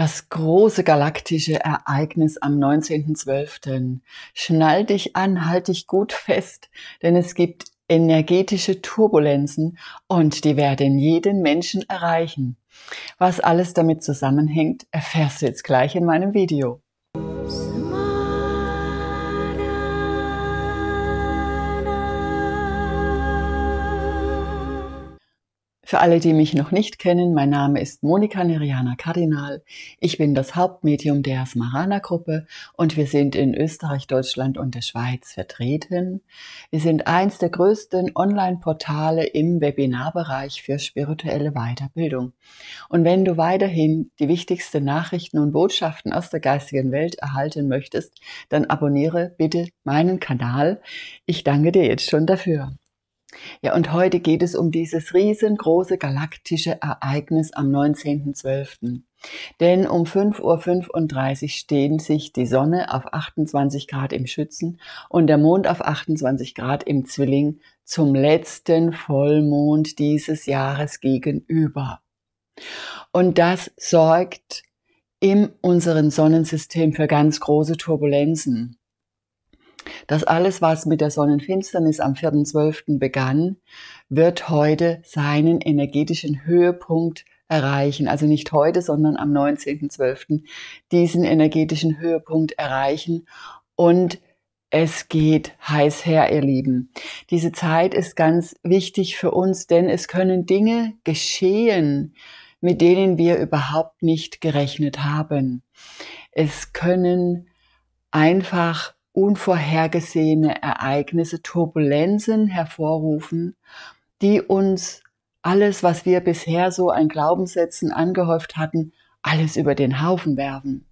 Das große galaktische Ereignis am 19.12. Schnall dich an, halt dich gut fest, denn es gibt energetische Turbulenzen und die werden jeden Menschen erreichen. Was alles damit zusammenhängt, erfährst du jetzt gleich in meinem Video. Für alle, die mich noch nicht kennen, mein Name ist Monika Neriana Kardinal. Ich bin das Hauptmedium der Smarana Gruppe und wir sind in Österreich, Deutschland und der Schweiz vertreten. Wir sind eins der größten Online-Portale im Webinarbereich für spirituelle Weiterbildung. Und wenn du weiterhin die wichtigsten Nachrichten und Botschaften aus der geistigen Welt erhalten möchtest, dann abonniere bitte meinen Kanal. Ich danke dir jetzt schon dafür. Ja, und heute geht es um dieses riesengroße galaktische Ereignis am 19.12. Denn um 5.35 Uhr stehen sich die Sonne auf 28 Grad im Schützen und der Mond auf 28 Grad im Zwilling zum letzten Vollmond dieses Jahres gegenüber. Und das sorgt in unserem Sonnensystem für ganz große Turbulenzen. Das alles, was mit der Sonnenfinsternis am 4.12. begann, wird heute seinen energetischen Höhepunkt erreichen. Also nicht heute, sondern am 19.12. diesen energetischen Höhepunkt erreichen. Und es geht heiß her, ihr Lieben. Diese Zeit ist ganz wichtig für uns, denn es können Dinge geschehen, mit denen wir überhaupt nicht gerechnet haben. Es können einfach unvorhergesehene Ereignisse, Turbulenzen hervorrufen, die uns alles, was wir bisher so an Glaubenssätzen angehäuft hatten, alles über den Haufen werfen.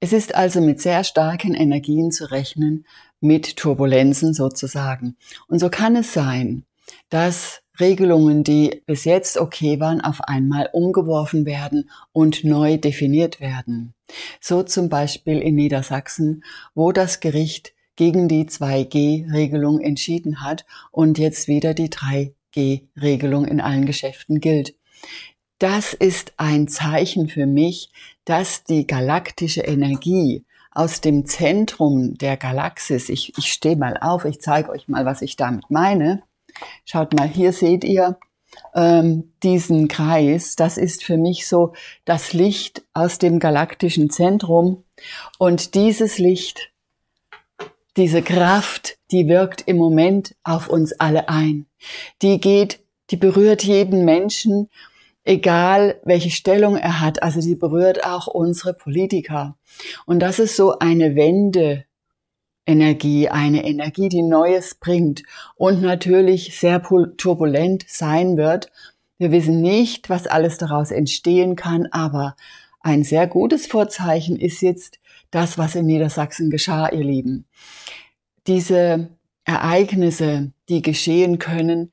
Es ist also mit sehr starken Energien zu rechnen, mit Turbulenzen sozusagen. Und so kann es sein, dass Regelungen, die bis jetzt okay waren, auf einmal umgeworfen werden und neu definiert werden. So zum Beispiel in Niedersachsen, wo das Gericht gegen die 2G-Regelung entschieden hat und jetzt wieder die 3G-Regelung in allen Geschäften gilt. Das ist ein Zeichen für mich, dass die galaktische Energie aus dem Zentrum der Galaxis, ich, ich stehe mal auf, ich zeige euch mal, was ich damit meine, Schaut mal, hier seht ihr ähm, diesen Kreis. Das ist für mich so das Licht aus dem galaktischen Zentrum. Und dieses Licht, diese Kraft, die wirkt im Moment auf uns alle ein. Die geht, die berührt jeden Menschen, egal welche Stellung er hat. Also die berührt auch unsere Politiker. Und das ist so eine Wende, Energie, eine Energie, die Neues bringt und natürlich sehr turbulent sein wird. Wir wissen nicht, was alles daraus entstehen kann, aber ein sehr gutes Vorzeichen ist jetzt das, was in Niedersachsen geschah, ihr Lieben. Diese Ereignisse, die geschehen können,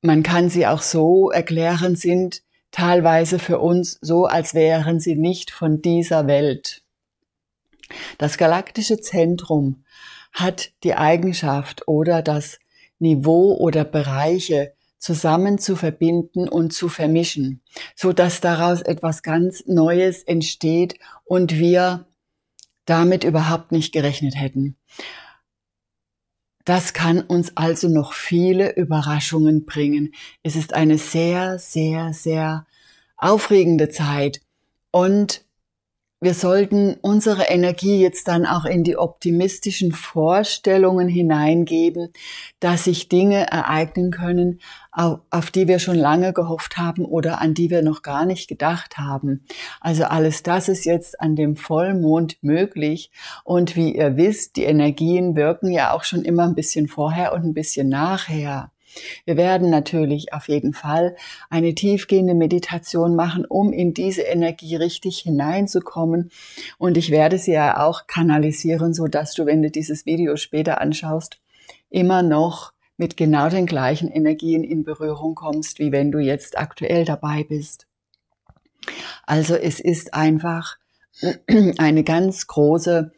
man kann sie auch so erklären, sind teilweise für uns so, als wären sie nicht von dieser Welt. Das galaktische Zentrum hat die Eigenschaft oder das Niveau oder Bereiche zusammen zu verbinden und zu vermischen, so dass daraus etwas ganz Neues entsteht und wir damit überhaupt nicht gerechnet hätten. Das kann uns also noch viele Überraschungen bringen. Es ist eine sehr, sehr, sehr aufregende Zeit und wir sollten unsere Energie jetzt dann auch in die optimistischen Vorstellungen hineingeben, dass sich Dinge ereignen können, auf die wir schon lange gehofft haben oder an die wir noch gar nicht gedacht haben. Also alles das ist jetzt an dem Vollmond möglich. Und wie ihr wisst, die Energien wirken ja auch schon immer ein bisschen vorher und ein bisschen nachher. Wir werden natürlich auf jeden Fall eine tiefgehende Meditation machen, um in diese Energie richtig hineinzukommen. Und ich werde sie ja auch kanalisieren, so dass du, wenn du dieses Video später anschaust, immer noch mit genau den gleichen Energien in Berührung kommst, wie wenn du jetzt aktuell dabei bist. Also es ist einfach eine ganz große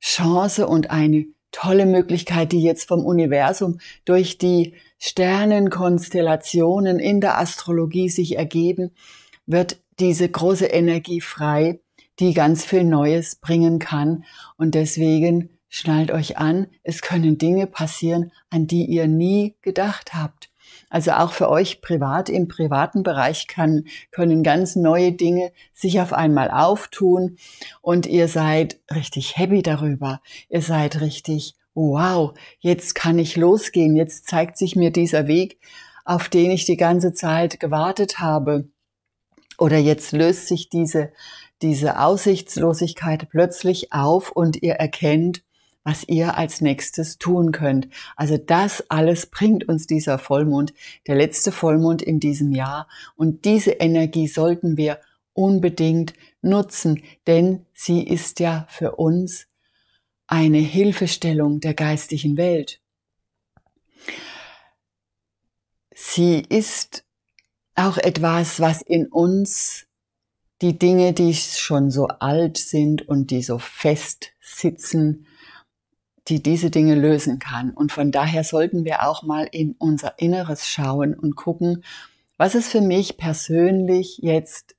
Chance und eine tolle Möglichkeit, die jetzt vom Universum durch die Sternenkonstellationen in der Astrologie sich ergeben, wird diese große Energie frei die ganz viel Neues bringen kann. Und deswegen schnallt euch an, es können Dinge passieren, an die ihr nie gedacht habt. Also auch für euch privat im privaten Bereich kann, können ganz neue Dinge sich auf einmal auftun und ihr seid richtig happy darüber. Ihr seid richtig, wow, jetzt kann ich losgehen. Jetzt zeigt sich mir dieser Weg, auf den ich die ganze Zeit gewartet habe. Oder jetzt löst sich diese, diese Aussichtslosigkeit plötzlich auf und ihr erkennt, was ihr als nächstes tun könnt. Also das alles bringt uns dieser Vollmond, der letzte Vollmond in diesem Jahr. Und diese Energie sollten wir unbedingt nutzen, denn sie ist ja für uns eine Hilfestellung der geistigen Welt. Sie ist auch etwas, was in uns die Dinge, die schon so alt sind und die so fest sitzen, die diese Dinge lösen kann. Und von daher sollten wir auch mal in unser Inneres schauen und gucken, was ist für mich persönlich jetzt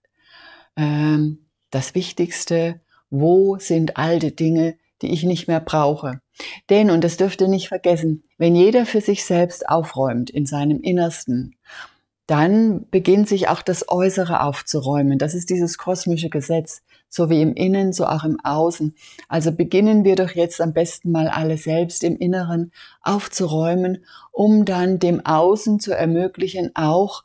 ähm, das Wichtigste, wo sind alte Dinge, die ich nicht mehr brauche. Denn, und das dürft ihr nicht vergessen, wenn jeder für sich selbst aufräumt in seinem Innersten dann beginnt sich auch das Äußere aufzuräumen. Das ist dieses kosmische Gesetz, so wie im Innen, so auch im Außen. Also beginnen wir doch jetzt am besten mal alle selbst im Inneren aufzuräumen, um dann dem Außen zu ermöglichen, auch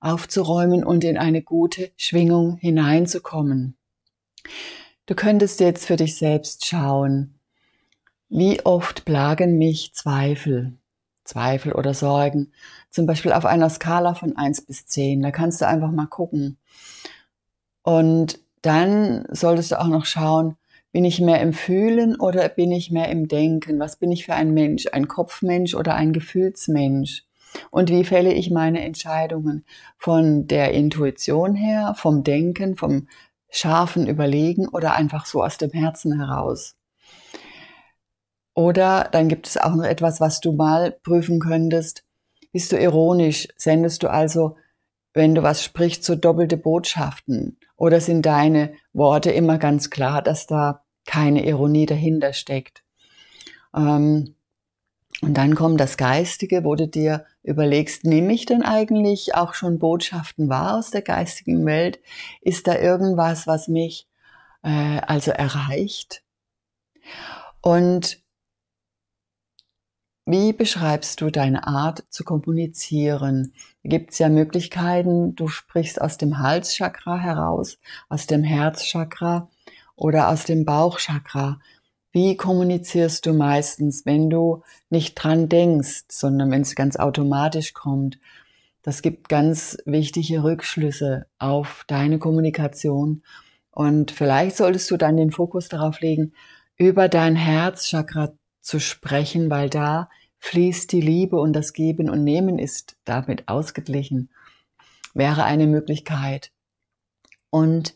aufzuräumen und in eine gute Schwingung hineinzukommen. Du könntest jetzt für dich selbst schauen, wie oft plagen mich Zweifel. Zweifel oder Sorgen. Zum Beispiel auf einer Skala von eins bis zehn. Da kannst du einfach mal gucken. Und dann solltest du auch noch schauen, bin ich mehr im Fühlen oder bin ich mehr im Denken? Was bin ich für ein Mensch? Ein Kopfmensch oder ein Gefühlsmensch? Und wie fälle ich meine Entscheidungen? Von der Intuition her, vom Denken, vom scharfen Überlegen oder einfach so aus dem Herzen heraus? Oder dann gibt es auch noch etwas, was du mal prüfen könntest. Bist du ironisch? Sendest du also, wenn du was sprichst, so doppelte Botschaften? Oder sind deine Worte immer ganz klar, dass da keine Ironie dahinter steckt? Ähm, und dann kommt das Geistige, wo du dir überlegst, nehme ich denn eigentlich auch schon Botschaften wahr aus der geistigen Welt? Ist da irgendwas, was mich äh, also erreicht? Und wie beschreibst du deine Art zu kommunizieren? Gibt es ja Möglichkeiten, du sprichst aus dem Halschakra heraus, aus dem Herzchakra oder aus dem Bauchchakra. Wie kommunizierst du meistens, wenn du nicht dran denkst, sondern wenn es ganz automatisch kommt? Das gibt ganz wichtige Rückschlüsse auf deine Kommunikation. Und vielleicht solltest du dann den Fokus darauf legen, über dein Herzchakra zu sprechen, weil da fließt die Liebe und das Geben und Nehmen ist damit ausgeglichen, wäre eine Möglichkeit. Und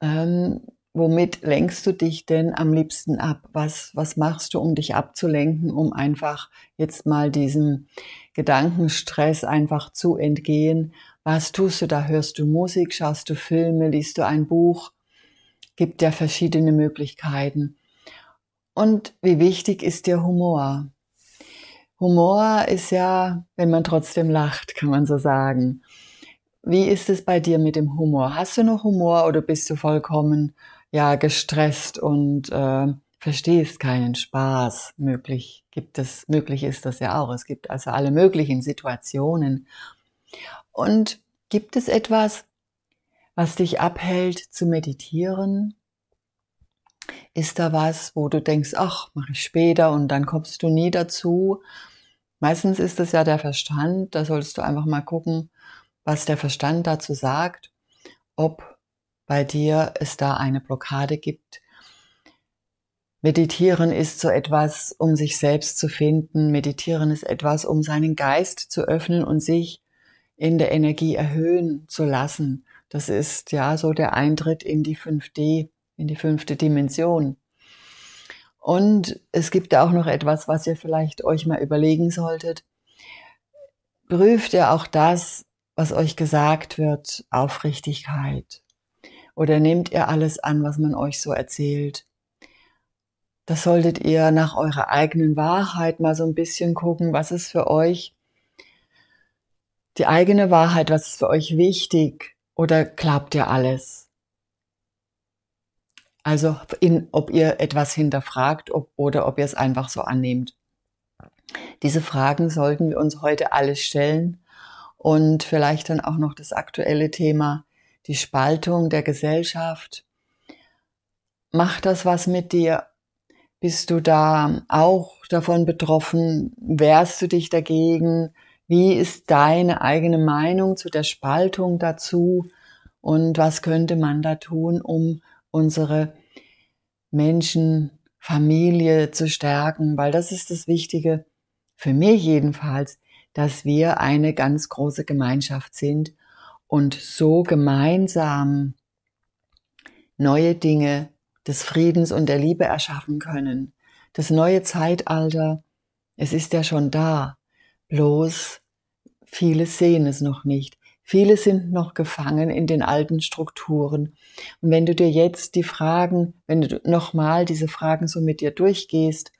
ähm, womit lenkst du dich denn am liebsten ab? Was, was machst du, um dich abzulenken, um einfach jetzt mal diesem Gedankenstress einfach zu entgehen? Was tust du da? Hörst du Musik? Schaust du Filme? Liest du ein Buch? Gibt ja verschiedene Möglichkeiten. Und wie wichtig ist dir Humor? Humor ist ja, wenn man trotzdem lacht, kann man so sagen. Wie ist es bei dir mit dem Humor? Hast du noch Humor oder bist du vollkommen ja gestresst und äh, verstehst keinen Spaß? Möglich gibt es, möglich ist das ja auch. Es gibt also alle möglichen Situationen. Und gibt es etwas, was dich abhält zu meditieren? Ist da was, wo du denkst, ach, mache ich später und dann kommst du nie dazu? Meistens ist es ja der Verstand, da solltest du einfach mal gucken, was der Verstand dazu sagt, ob bei dir es da eine Blockade gibt. Meditieren ist so etwas, um sich selbst zu finden. Meditieren ist etwas, um seinen Geist zu öffnen und sich in der Energie erhöhen zu lassen. Das ist ja so der Eintritt in die 5D in die fünfte Dimension. Und es gibt auch noch etwas, was ihr vielleicht euch mal überlegen solltet. Prüft ihr auch das, was euch gesagt wird, Aufrichtigkeit. Oder nehmt ihr alles an, was man euch so erzählt? Das solltet ihr nach eurer eigenen Wahrheit mal so ein bisschen gucken, was ist für euch die eigene Wahrheit, was ist für euch wichtig oder glaubt ihr alles? Also in, ob ihr etwas hinterfragt ob, oder ob ihr es einfach so annehmt. Diese Fragen sollten wir uns heute alle stellen und vielleicht dann auch noch das aktuelle Thema, die Spaltung der Gesellschaft. Macht das was mit dir? Bist du da auch davon betroffen? Wehrst du dich dagegen? Wie ist deine eigene Meinung zu der Spaltung dazu? Und was könnte man da tun, um unsere Menschen, Familie zu stärken? Weil das ist das Wichtige, für mich jedenfalls, dass wir eine ganz große Gemeinschaft sind und so gemeinsam neue Dinge des Friedens und der Liebe erschaffen können. Das neue Zeitalter, es ist ja schon da, bloß viele sehen es noch nicht. Viele sind noch gefangen in den alten Strukturen. Und wenn du dir jetzt die Fragen, wenn du nochmal diese Fragen so mit dir durchgehst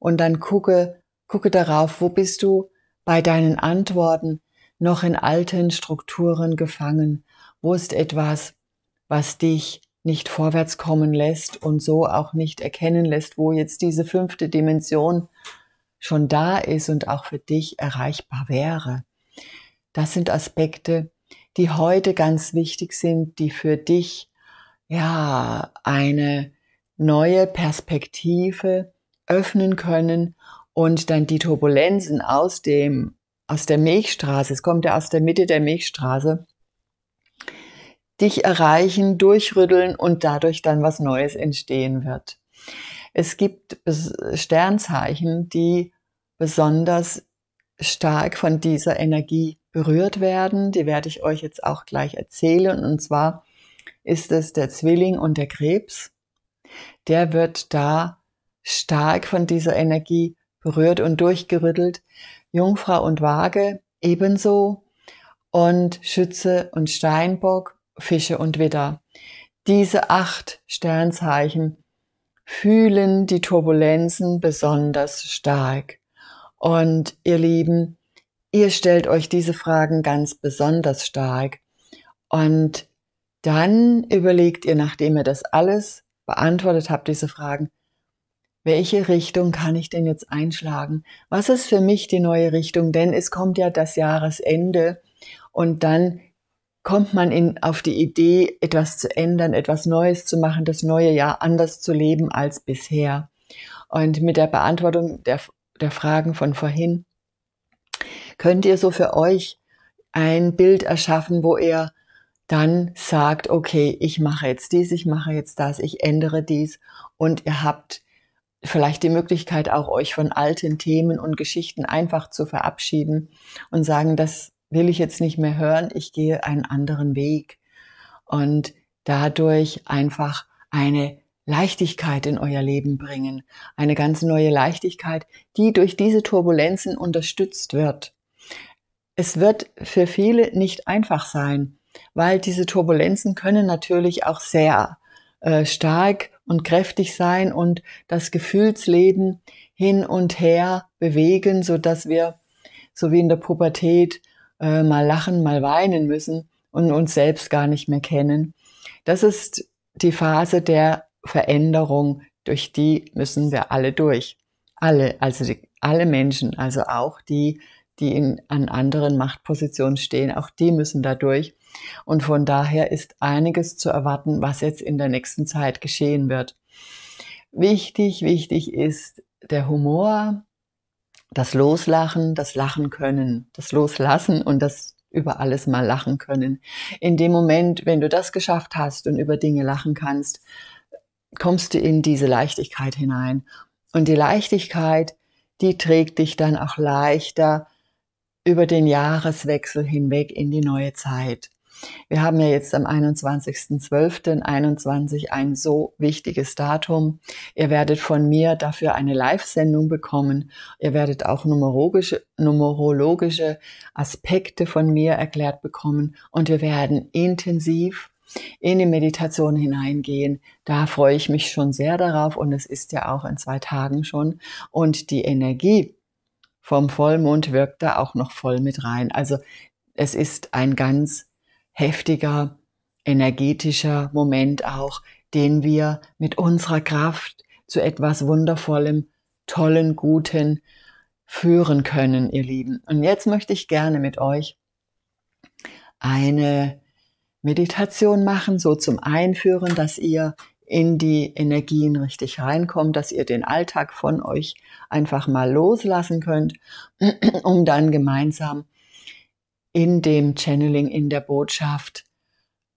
und dann gucke, Gucke darauf, wo bist du bei deinen Antworten noch in alten Strukturen gefangen? Wo ist etwas, was dich nicht vorwärts kommen lässt und so auch nicht erkennen lässt, wo jetzt diese fünfte Dimension schon da ist und auch für dich erreichbar wäre? Das sind Aspekte, die heute ganz wichtig sind, die für dich ja eine neue Perspektive öffnen können und dann die Turbulenzen aus dem, aus der Milchstraße, es kommt ja aus der Mitte der Milchstraße, dich erreichen, durchrütteln und dadurch dann was Neues entstehen wird. Es gibt Sternzeichen, die besonders stark von dieser Energie berührt werden. Die werde ich euch jetzt auch gleich erzählen. Und zwar ist es der Zwilling und der Krebs. Der wird da stark von dieser Energie berührt und durchgerüttelt. Jungfrau und Waage ebenso. Und Schütze und Steinbock, Fische und Widder. Diese acht Sternzeichen fühlen die Turbulenzen besonders stark. Und ihr Lieben, ihr stellt euch diese Fragen ganz besonders stark. Und dann überlegt ihr, nachdem ihr das alles beantwortet habt, diese Fragen, welche Richtung kann ich denn jetzt einschlagen? Was ist für mich die neue Richtung? Denn es kommt ja das Jahresende und dann kommt man in, auf die Idee, etwas zu ändern, etwas Neues zu machen, das neue Jahr anders zu leben als bisher. Und mit der Beantwortung der, der Fragen von vorhin könnt ihr so für euch ein Bild erschaffen, wo ihr dann sagt, okay, ich mache jetzt dies, ich mache jetzt das, ich ändere dies und ihr habt vielleicht die Möglichkeit auch euch von alten Themen und Geschichten einfach zu verabschieden und sagen, das will ich jetzt nicht mehr hören, ich gehe einen anderen Weg und dadurch einfach eine Leichtigkeit in euer Leben bringen, eine ganz neue Leichtigkeit, die durch diese Turbulenzen unterstützt wird. Es wird für viele nicht einfach sein, weil diese Turbulenzen können natürlich auch sehr äh, stark und kräftig sein und das Gefühlsleben hin und her bewegen, so dass wir, so wie in der Pubertät, äh, mal lachen, mal weinen müssen und uns selbst gar nicht mehr kennen. Das ist die Phase der Veränderung, durch die müssen wir alle durch. Alle, also die, alle Menschen, also auch die, die in, an anderen Machtpositionen stehen, auch die müssen da durch. Und von daher ist einiges zu erwarten, was jetzt in der nächsten Zeit geschehen wird. Wichtig, wichtig ist der Humor, das Loslachen, das Lachen können, das Loslassen und das über alles mal lachen können. In dem Moment, wenn du das geschafft hast und über Dinge lachen kannst, kommst du in diese Leichtigkeit hinein. Und die Leichtigkeit, die trägt dich dann auch leichter über den Jahreswechsel hinweg in die neue Zeit. Wir haben ja jetzt am 21.12.21 ein so wichtiges Datum. Ihr werdet von mir dafür eine Live-Sendung bekommen. Ihr werdet auch numerologische, numerologische Aspekte von mir erklärt bekommen und wir werden intensiv in die Meditation hineingehen. Da freue ich mich schon sehr darauf und es ist ja auch in zwei Tagen schon. Und die Energie vom Vollmond wirkt da auch noch voll mit rein. Also es ist ein ganz heftiger, energetischer Moment auch, den wir mit unserer Kraft zu etwas Wundervollem, Tollen, Guten führen können, ihr Lieben. Und jetzt möchte ich gerne mit euch eine Meditation machen, so zum Einführen, dass ihr in die Energien richtig reinkommt, dass ihr den Alltag von euch einfach mal loslassen könnt, um dann gemeinsam in dem Channeling, in der Botschaft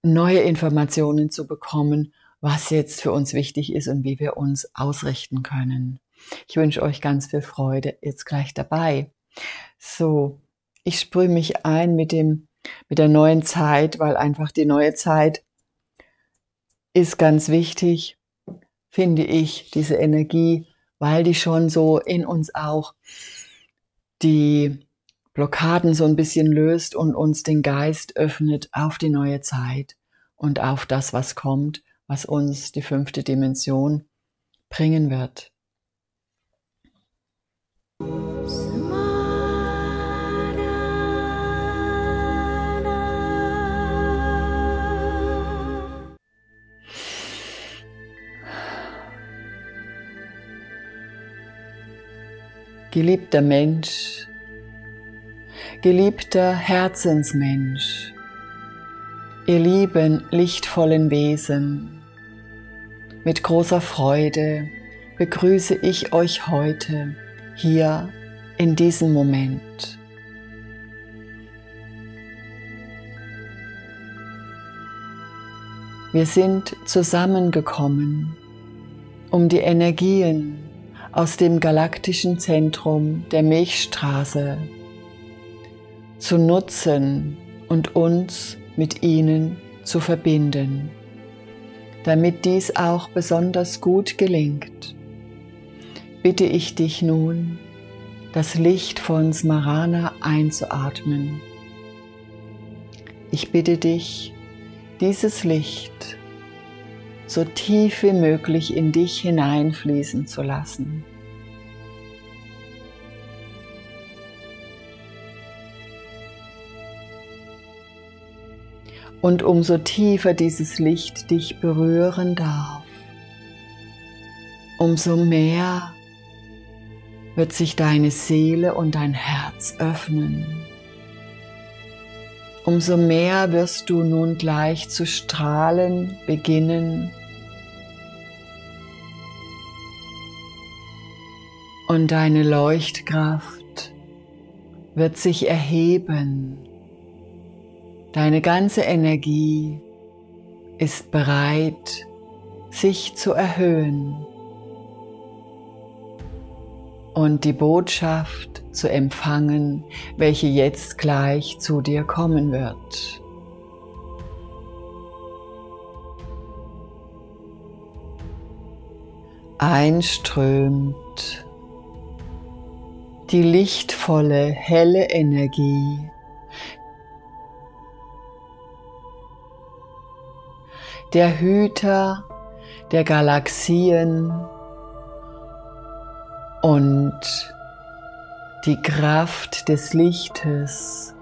neue Informationen zu bekommen, was jetzt für uns wichtig ist und wie wir uns ausrichten können. Ich wünsche euch ganz viel Freude jetzt gleich dabei. So, ich sprühe mich ein mit dem, mit der neuen Zeit, weil einfach die neue Zeit ist ganz wichtig, finde ich, diese Energie, weil die schon so in uns auch die Blockaden so ein bisschen löst und uns den Geist öffnet auf die neue Zeit und auf das, was kommt, was uns die fünfte Dimension bringen wird. Geliebter Mensch, geliebter Herzensmensch, ihr lieben, lichtvollen Wesen, mit großer Freude begrüße ich euch heute hier in diesem Moment. Wir sind zusammengekommen, um die Energien aus dem galaktischen Zentrum der Milchstraße zu nutzen und uns mit ihnen zu verbinden, damit dies auch besonders gut gelingt bitte ich dich nun, das Licht von Smarana einzuatmen. Ich bitte dich, dieses Licht so tief wie möglich in dich hineinfließen zu lassen. Und umso tiefer dieses Licht dich berühren darf, umso mehr wird sich deine Seele und dein Herz öffnen. Umso mehr wirst du nun gleich zu strahlen beginnen und deine Leuchtkraft wird sich erheben. Deine ganze Energie ist bereit, sich zu erhöhen und die Botschaft zu empfangen, welche jetzt gleich zu dir kommen wird. Einströmt die lichtvolle, helle Energie der Hüter der Galaxien und die Kraft des Lichtes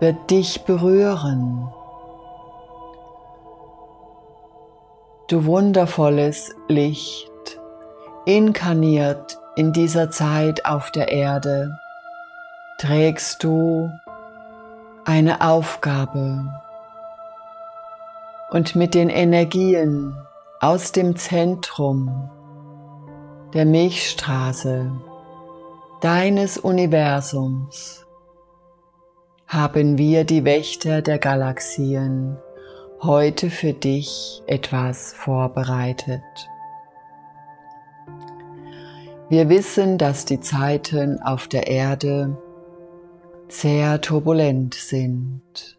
wird dich berühren. Du wundervolles Licht, inkarniert in dieser Zeit auf der Erde, trägst du eine Aufgabe. Und mit den Energien aus dem Zentrum der Milchstraße deines Universums haben wir die Wächter der Galaxien heute für dich etwas vorbereitet. Wir wissen, dass die Zeiten auf der Erde sehr turbulent sind.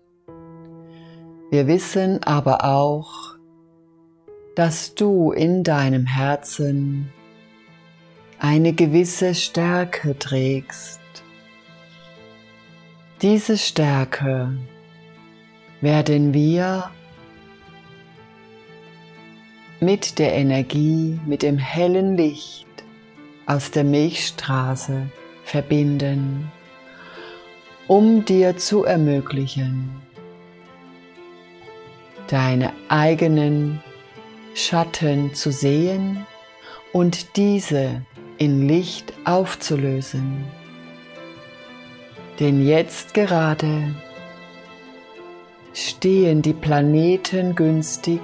Wir wissen aber auch, dass du in deinem Herzen eine gewisse Stärke trägst. Diese Stärke werden wir mit der Energie, mit dem hellen Licht aus der Milchstraße verbinden, um dir zu ermöglichen, deine eigenen Schatten zu sehen und diese in Licht aufzulösen. Denn jetzt gerade stehen die Planeten günstig,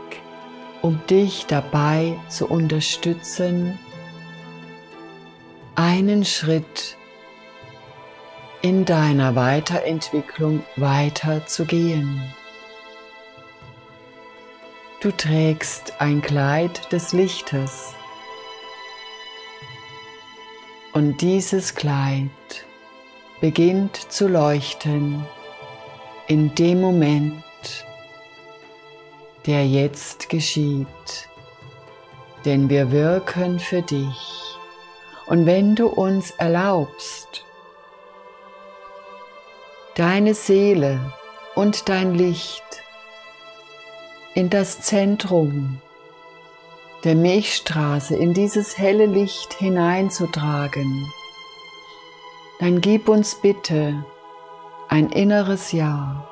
um dich dabei zu unterstützen, einen Schritt in deiner Weiterentwicklung weiterzugehen. Du trägst ein Kleid des Lichtes und dieses Kleid beginnt zu leuchten in dem Moment, der jetzt geschieht. Denn wir wirken für dich. Und wenn du uns erlaubst, deine Seele und dein Licht in das Zentrum der Milchstraße, in dieses helle Licht hineinzutragen, dann gib uns bitte ein inneres Ja.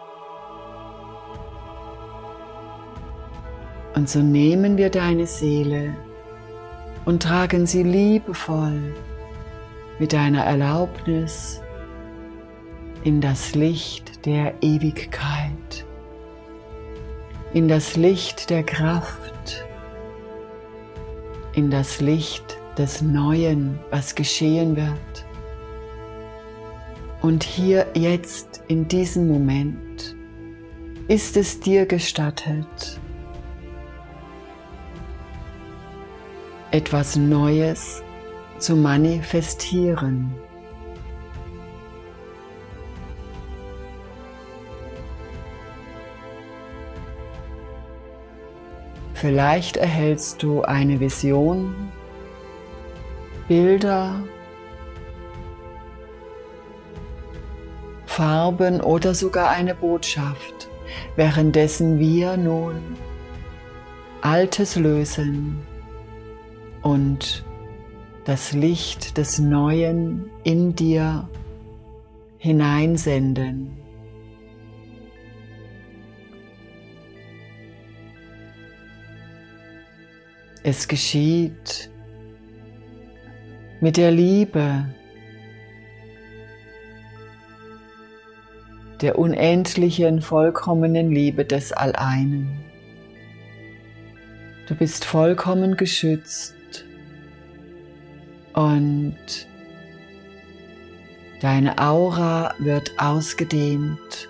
Und so nehmen wir deine Seele und tragen sie liebevoll mit deiner Erlaubnis in das Licht der Ewigkeit, in das Licht der Kraft, in das Licht des Neuen, was geschehen wird. Und hier jetzt in diesem Moment ist es dir gestattet, etwas Neues zu manifestieren. Vielleicht erhältst du eine Vision, Bilder, Farben oder sogar eine Botschaft, währenddessen wir nun Altes lösen und das Licht des Neuen in dir hineinsenden. Es geschieht mit der Liebe, der unendlichen, vollkommenen Liebe des Alleinen. Du bist vollkommen geschützt und deine Aura wird ausgedehnt,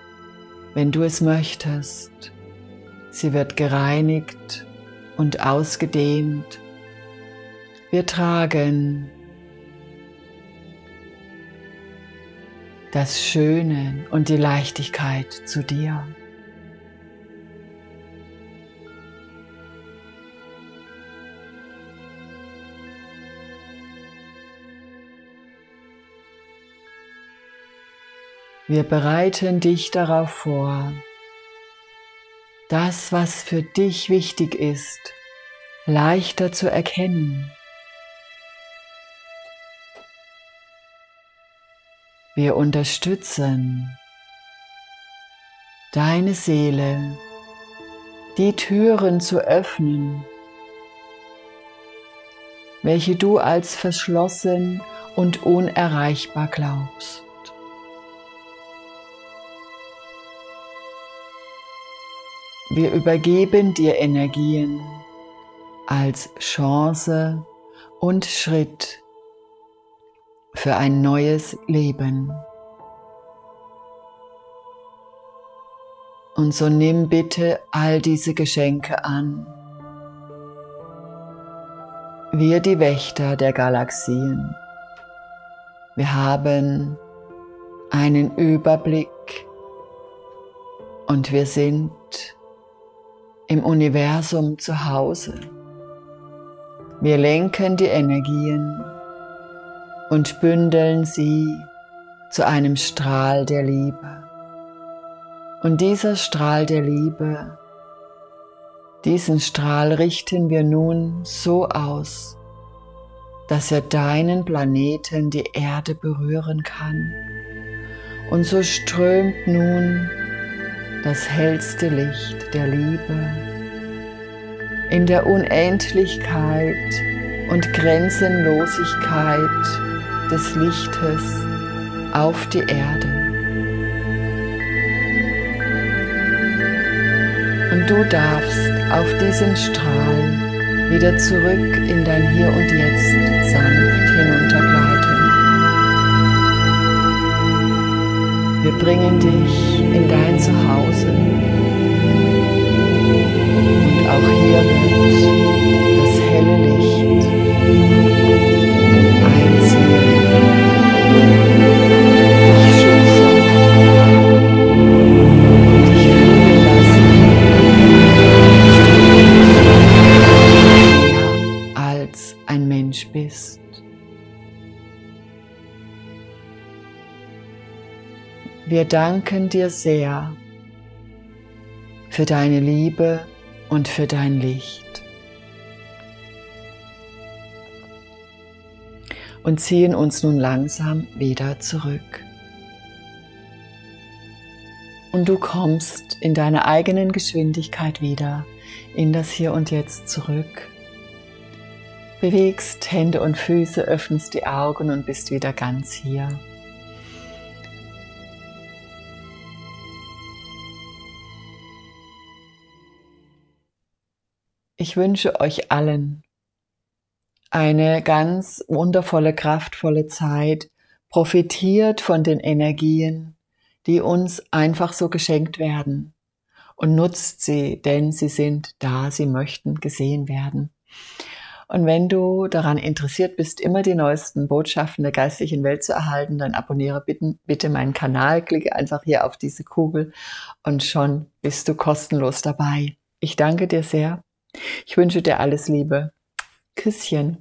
wenn du es möchtest. Sie wird gereinigt und ausgedehnt. Wir tragen das Schöne und die Leichtigkeit zu dir. Wir bereiten dich darauf vor, das, was für dich wichtig ist, leichter zu erkennen. Wir unterstützen deine Seele, die Türen zu öffnen, welche du als verschlossen und unerreichbar glaubst. Wir übergeben dir Energien als Chance und Schritt für ein neues Leben. Und so nimm bitte all diese Geschenke an. Wir die Wächter der Galaxien. Wir haben einen Überblick und wir sind im Universum zu Hause. Wir lenken die Energien und bündeln sie zu einem Strahl der Liebe. Und dieser Strahl der Liebe Diesen Strahl richten wir nun so aus, dass er deinen Planeten, die Erde, berühren kann. Und so strömt nun das hellste Licht der Liebe in der Unendlichkeit und Grenzenlosigkeit des Lichtes auf die Erde. Und du darfst auf diesen Strahl wieder zurück in dein Hier und Jetzt sanft hinuntergleiten. Wir bringen dich in dein Zuhause. Und auch hier wird das helle Licht Wir danken dir sehr für deine Liebe und für dein Licht. Und ziehen uns nun langsam wieder zurück. Und du kommst in deiner eigenen Geschwindigkeit wieder in das Hier und Jetzt zurück. Bewegst Hände und Füße, öffnest die Augen und bist wieder ganz hier. Ich wünsche euch allen eine ganz wundervolle, kraftvolle Zeit. Profitiert von den Energien, die uns einfach so geschenkt werden und nutzt sie, denn sie sind da, sie möchten gesehen werden. Und wenn du daran interessiert bist, immer die neuesten Botschaften der geistlichen Welt zu erhalten, dann abonniere bitte, bitte meinen Kanal, klicke einfach hier auf diese Kugel und schon bist du kostenlos dabei. Ich danke dir sehr ich wünsche dir alles Liebe. Küsschen.